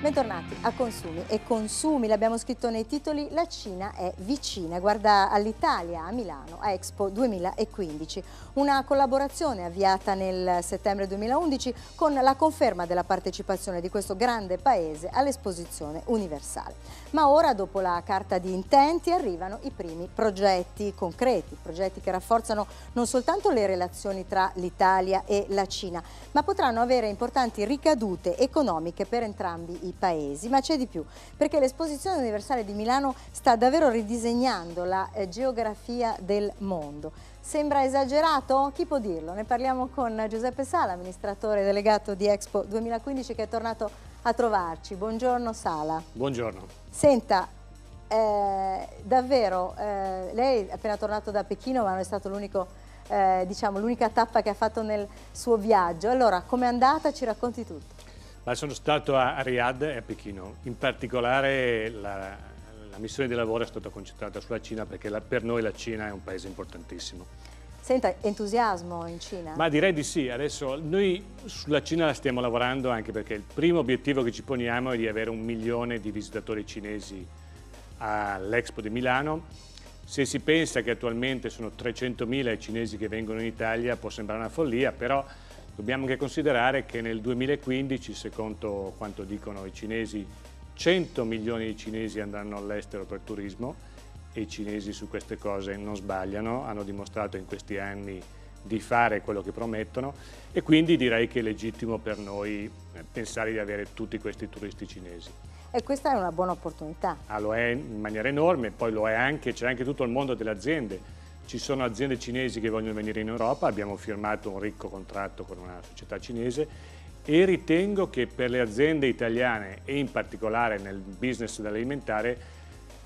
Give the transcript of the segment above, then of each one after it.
Bentornati a Consumi e Consumi, l'abbiamo scritto nei titoli, la Cina è vicina, guarda all'Italia, a Milano, a Expo 2015. Una collaborazione avviata nel settembre 2011 con la conferma della partecipazione di questo grande paese all'esposizione universale. Ma ora, dopo la carta di intenti, arrivano i primi progetti concreti, progetti che rafforzano non soltanto le relazioni tra l'Italia e la Cina, ma potranno avere importanti ricadute economiche per entrambi i paesi. Ma c'è di più, perché l'Esposizione Universale di Milano sta davvero ridisegnando la eh, geografia del mondo. Sembra esagerato? Chi può dirlo? Ne parliamo con Giuseppe Sala, amministratore delegato di Expo 2015 che è tornato a trovarci. Buongiorno Sala. Buongiorno. Senta, eh, davvero, eh, lei è appena tornato da Pechino ma non è stato l'unico eh, diciamo, l'unica tappa che ha fatto nel suo viaggio. Allora, com'è andata? Ci racconti tutto. Ma sono stato a Riyadh e a Pechino. In particolare la, la missione di lavoro è stata concentrata sulla Cina perché la, per noi la Cina è un paese importantissimo. Senta, entusiasmo in Cina? Ma direi di sì. Adesso noi sulla Cina la stiamo lavorando anche perché il primo obiettivo che ci poniamo è di avere un milione di visitatori cinesi all'Expo di Milano se si pensa che attualmente sono 300.000 i cinesi che vengono in Italia può sembrare una follia, però dobbiamo anche considerare che nel 2015, secondo quanto dicono i cinesi, 100 milioni di cinesi andranno all'estero per turismo e i cinesi su queste cose non sbagliano, hanno dimostrato in questi anni di fare quello che promettono e quindi direi che è legittimo per noi pensare di avere tutti questi turisti cinesi. E questa è una buona opportunità. Ah, lo è in maniera enorme, poi lo è anche, c'è anche tutto il mondo delle aziende. Ci sono aziende cinesi che vogliono venire in Europa, abbiamo firmato un ricco contratto con una società cinese e ritengo che per le aziende italiane e in particolare nel business dell'alimentare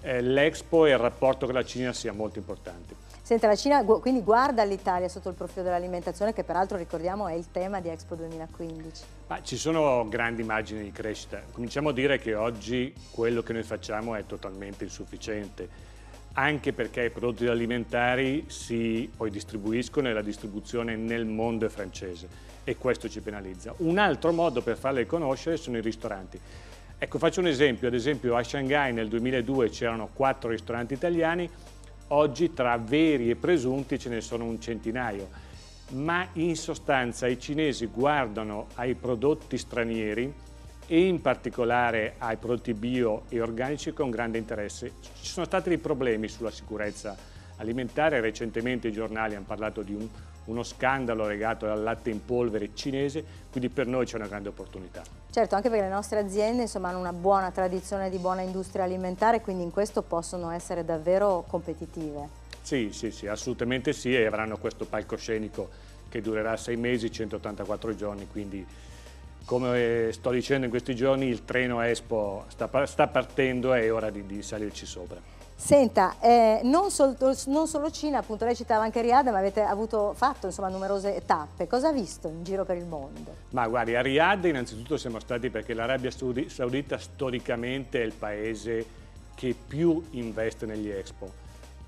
eh, l'Expo e il rapporto con la Cina sia molto importante. Senta, la Cina quindi guarda l'Italia sotto il profilo dell'alimentazione che peraltro ricordiamo è il tema di Expo 2015. Ma ci sono grandi margini di crescita. Cominciamo a dire che oggi quello che noi facciamo è totalmente insufficiente, anche perché i prodotti alimentari si poi distribuiscono e la distribuzione nel mondo è francese e questo ci penalizza. Un altro modo per farle conoscere sono i ristoranti. Ecco, faccio un esempio, ad esempio a Shanghai nel 2002 c'erano quattro ristoranti italiani, Oggi tra veri e presunti ce ne sono un centinaio, ma in sostanza i cinesi guardano ai prodotti stranieri e in particolare ai prodotti bio e organici con grande interesse. Ci sono stati dei problemi sulla sicurezza alimentare, recentemente i giornali hanno parlato di un, uno scandalo legato al latte in polvere cinese, quindi per noi c'è una grande opportunità. Certo, anche perché le nostre aziende insomma, hanno una buona tradizione di buona industria alimentare, quindi in questo possono essere davvero competitive. Sì, sì, sì, assolutamente sì, e avranno questo palcoscenico che durerà sei mesi, 184 giorni, quindi come sto dicendo in questi giorni il treno Expo sta, sta partendo e è ora di, di salirci sopra. Senta, eh, non, sol, non, solo Cina, appunto lei citava anche Riyadh, ma avete avuto, fatto insomma, numerose tappe. Cosa ha visto in giro per il mondo? Ma guardi, a Riyadh innanzitutto siamo stati perché l'Arabia Saudita storicamente è il paese che più investe negli Expo.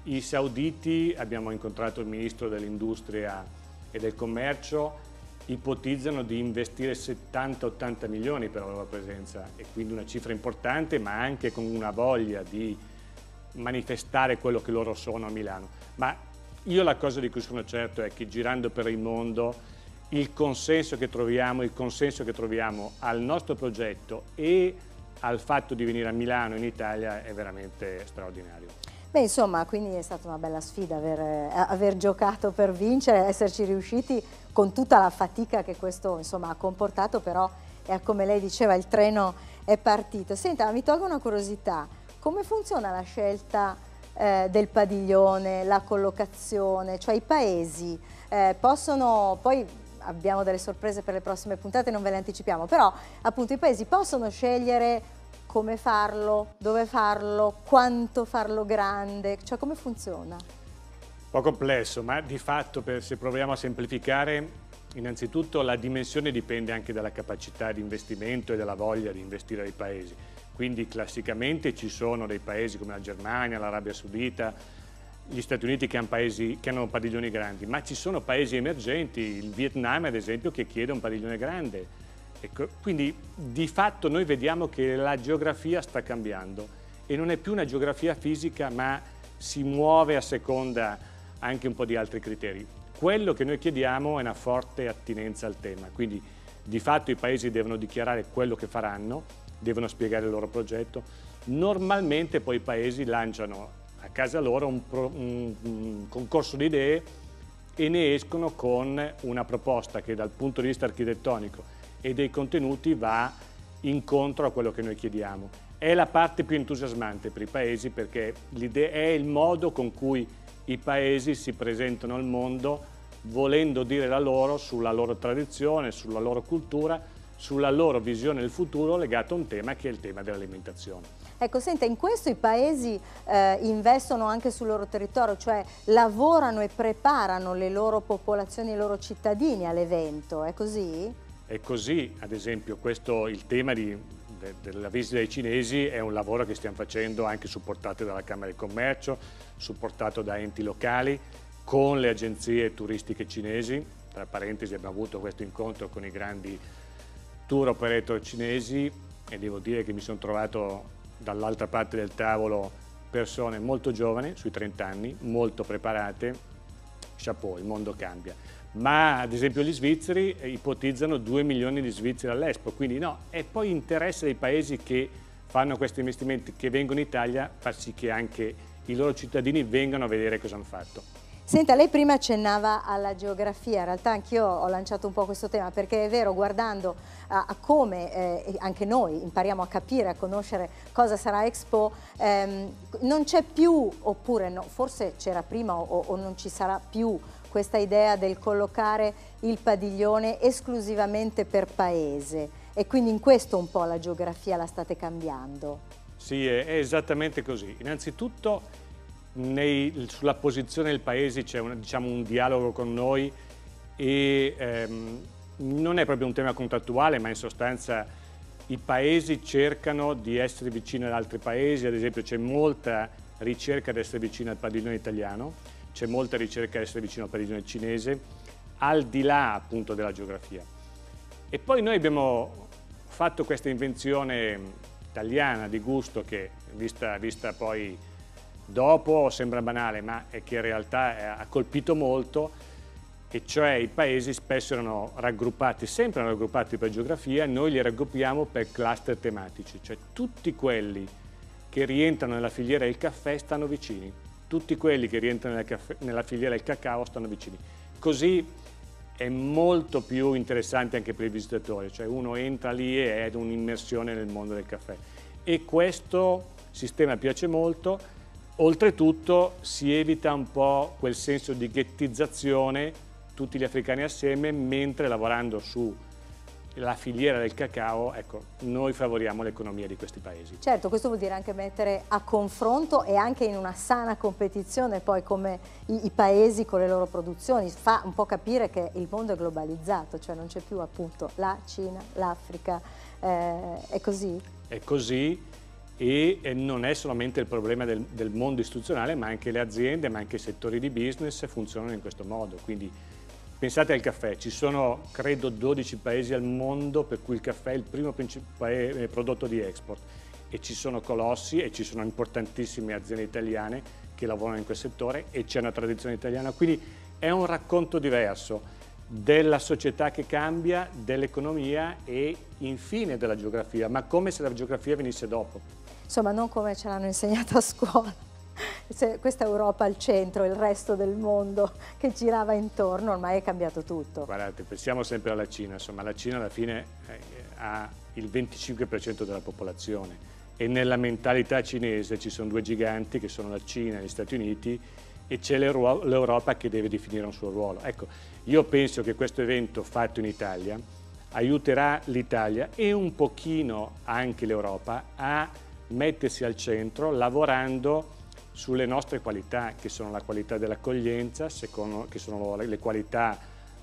I sauditi, abbiamo incontrato il ministro dell'industria e del commercio, ipotizzano di investire 70-80 milioni per la loro presenza e quindi una cifra importante ma anche con una voglia di manifestare quello che loro sono a Milano. Ma io la cosa di cui sono certo è che girando per il mondo il consenso che troviamo, il consenso che troviamo al nostro progetto e al fatto di venire a Milano in Italia è veramente straordinario. Beh, insomma, quindi è stata una bella sfida aver, eh, aver giocato per vincere, esserci riusciti con tutta la fatica che questo insomma, ha comportato, però è come lei diceva il treno è partito. Senta, mi tolgo una curiosità, come funziona la scelta eh, del padiglione, la collocazione, cioè i paesi eh, possono, poi abbiamo delle sorprese per le prossime puntate, non ve le anticipiamo, però appunto i paesi possono scegliere come farlo, dove farlo, quanto farlo grande, cioè come funziona? Un po' complesso, ma di fatto per, se proviamo a semplificare, innanzitutto la dimensione dipende anche dalla capacità di investimento e dalla voglia di investire ai paesi. Quindi classicamente ci sono dei paesi come la Germania, l'Arabia Saudita, gli Stati Uniti che hanno, paesi, che hanno padiglioni grandi, ma ci sono paesi emergenti, il Vietnam ad esempio che chiede un padiglione grande Ecco, quindi di fatto noi vediamo che la geografia sta cambiando e non è più una geografia fisica ma si muove a seconda anche un po' di altri criteri. Quello che noi chiediamo è una forte attinenza al tema, quindi di fatto i paesi devono dichiarare quello che faranno, devono spiegare il loro progetto. Normalmente poi i paesi lanciano a casa loro un, pro, un, un concorso di idee e ne escono con una proposta che dal punto di vista architettonico e dei contenuti va incontro a quello che noi chiediamo. È la parte più entusiasmante per i paesi perché è il modo con cui i paesi si presentano al mondo volendo dire la loro sulla loro tradizione, sulla loro cultura, sulla loro visione del futuro legato a un tema che è il tema dell'alimentazione. Ecco, senta, in questo i paesi eh, investono anche sul loro territorio, cioè lavorano e preparano le loro popolazioni, i loro cittadini all'evento, è così? È così, ad esempio, questo, il tema di, de, della visita dei cinesi è un lavoro che stiamo facendo anche supportato dalla Camera di Commercio, supportato da enti locali, con le agenzie turistiche cinesi, tra parentesi abbiamo avuto questo incontro con i grandi tour operator cinesi e devo dire che mi sono trovato dall'altra parte del tavolo persone molto giovani, sui 30 anni, molto preparate, chapeau, il mondo cambia. Ma ad esempio gli svizzeri ipotizzano 2 milioni di svizzeri all'Expo, quindi no, è poi interesse dei paesi che fanno questi investimenti, che vengono in Italia, far sì che anche i loro cittadini vengano a vedere cosa hanno fatto. Senta, lei prima accennava alla geografia, in realtà anch'io ho lanciato un po' questo tema perché è vero, guardando a, a come eh, anche noi impariamo a capire, a conoscere cosa sarà Expo, ehm, non c'è più, oppure no, forse c'era prima o, o non ci sarà più questa idea del collocare il padiglione esclusivamente per paese e quindi in questo un po' la geografia la state cambiando. Sì, è esattamente così. Innanzitutto nei, sulla posizione del paese c'è diciamo, un, dialogo con noi e ehm, non è proprio un tema contrattuale, ma in sostanza i paesi cercano di essere vicini ad altri paesi, ad esempio c'è molta ricerca ad essere vicino al padiglione italiano, c'è molta ricerca essere vicino al padiglione cinese, al di là appunto della geografia. E poi noi abbiamo fatto questa invenzione italiana di gusto che, vista, vista poi Dopo sembra banale, ma è che in realtà ha colpito molto, e cioè i paesi spesso erano raggruppati, sempre erano raggruppati per geografia, noi li raggruppiamo per cluster tematici, cioè tutti quelli che rientrano nella filiera del caffè stanno vicini, tutti quelli che rientrano nella, nella filiera del cacao stanno vicini. Così è molto più interessante anche per i visitatori, cioè uno entra lì e è un'immersione nel mondo del caffè. E questo sistema piace molto, Oltretutto si evita un po' quel senso di ghettizzazione, tutti gli africani assieme, mentre lavorando sulla filiera del cacao, ecco, noi favoriamo l'economia di questi paesi. Certo, questo vuol dire anche mettere a confronto e anche in una sana competizione poi come i, i paesi con le loro produzioni, fa un po' capire che il mondo è globalizzato, cioè non c'è più appunto la Cina, l'Africa, eh, è così? È così e non è solamente il problema del, del, mondo istituzionale ma anche le aziende, ma anche i settori di business funzionano in questo modo. Quindi pensate al caffè, ci sono credo 12 paesi al mondo per cui il caffè è il primo eh, prodotto di export. E ci sono colossi e ci sono importantissime aziende italiane che lavorano in quel settore e c'è una tradizione italiana, quindi è un racconto diverso della società che cambia, dell'economia e infine della geografia, ma come se la geografia venisse dopo. Insomma non come ce l'hanno insegnato a scuola. Questa Europa al centro, il resto del mondo che girava intorno, ormai è cambiato tutto. Guardate, pensiamo sempre alla Cina, insomma la Cina alla fine eh, ha il 25% della popolazione e nella mentalità cinese ci sono due giganti che sono la Cina e gli Stati Uniti e c'è l'Europa che deve definire un suo ruolo. Ecco, io penso che questo evento fatto in Italia aiuterà l'Italia e un pochino anche l'Europa a mettersi al centro lavorando sulle nostre qualità, che sono la qualità dell'accoglienza, che sono le qualità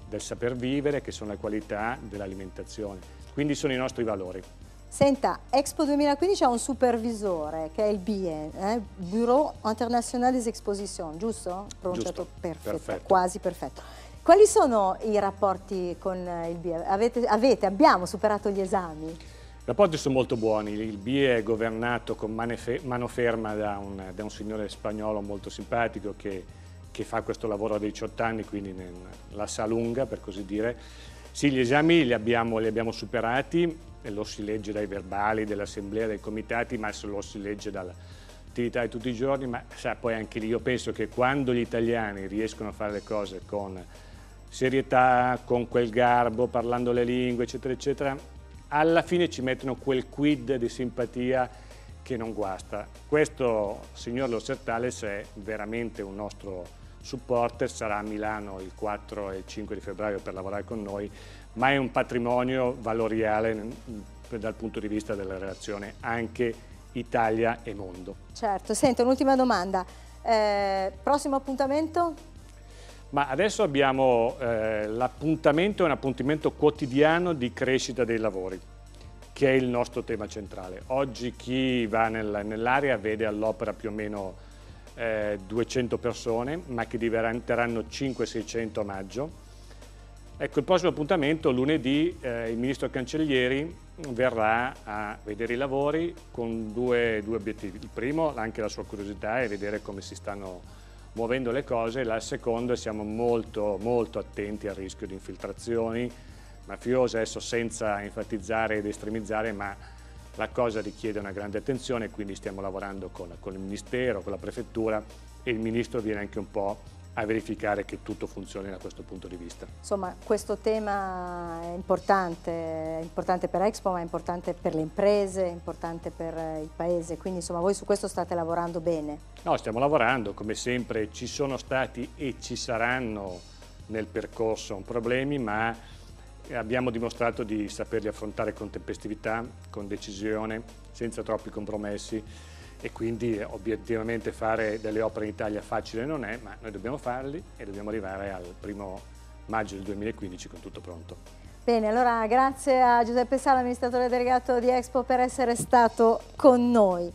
del saper vivere, che sono le qualità dell'alimentazione. Quindi sono i nostri valori. Senta, Expo 2015 ha un supervisore che è il BIE, eh? Bureau International des Expositions, giusto? Pronunciato giusto, perfetto, perfetto, quasi perfetto. Quali sono i rapporti con il BIE? Avete, avete, abbiamo superato gli esami? I rapporti sono molto buoni, il BIE è governato con mano ferma da un, da un signore spagnolo molto simpatico che, che, fa questo lavoro da 18 anni, quindi la sa lunga per così dire. Sì, gli esami li abbiamo, li abbiamo superati, lo si legge dai verbali dell'assemblea, dai comitati, ma lo si legge dall'attività di tutti i giorni, ma sa, poi anche lì io penso che quando gli italiani riescono a fare le cose con serietà, con quel garbo, parlando le lingue, eccetera, eccetera, alla fine ci mettono quel quid di simpatia che non guasta. Questo signor Lo Sertales è veramente un nostro supporter, sarà a Milano il 4 e il 5 di febbraio per lavorare con noi, ma è un patrimonio valoriale dal punto di vista della relazione anche Italia e mondo. Certo, sento un'ultima domanda. Eh, prossimo appuntamento? Ma adesso abbiamo eh, l'appuntamento, un appuntamento quotidiano di crescita dei lavori, che è il nostro tema centrale. Oggi chi va nel, nell'area vede all'opera più o meno eh, 200 persone, ma che diventeranno 500-600 a maggio. Ecco, il prossimo appuntamento, lunedì, eh, il Ministro Cancellieri verrà a vedere i lavori con due, due obiettivi. Il primo, anche la sua curiosità, è vedere come si stanno muovendo le cose, la seconda siamo molto, molto attenti al rischio di infiltrazioni. Mafiose, adesso senza enfatizzare ed estremizzare, ma la cosa richiede una grande attenzione, quindi stiamo lavorando con, con il Ministero, con la Prefettura. E il Ministro viene anche un po' a verificare che tutto funzioni da questo punto di vista. Insomma, questo tema è importante, è importante per Expo, ma è importante per le imprese, è importante per il Paese, quindi insomma voi su questo state lavorando bene. No, stiamo lavorando, come sempre ci sono stati e ci saranno nel percorso problemi, ma abbiamo dimostrato di saperli affrontare con tempestività, con decisione, senza troppi compromessi e quindi obiettivamente fare delle opere in Italia facile non è, ma noi dobbiamo farli e dobbiamo arrivare al primo maggio del 2015 con tutto pronto. Bene, allora grazie a Giuseppe Sala, amministratore delegato di Expo, per essere stato con noi.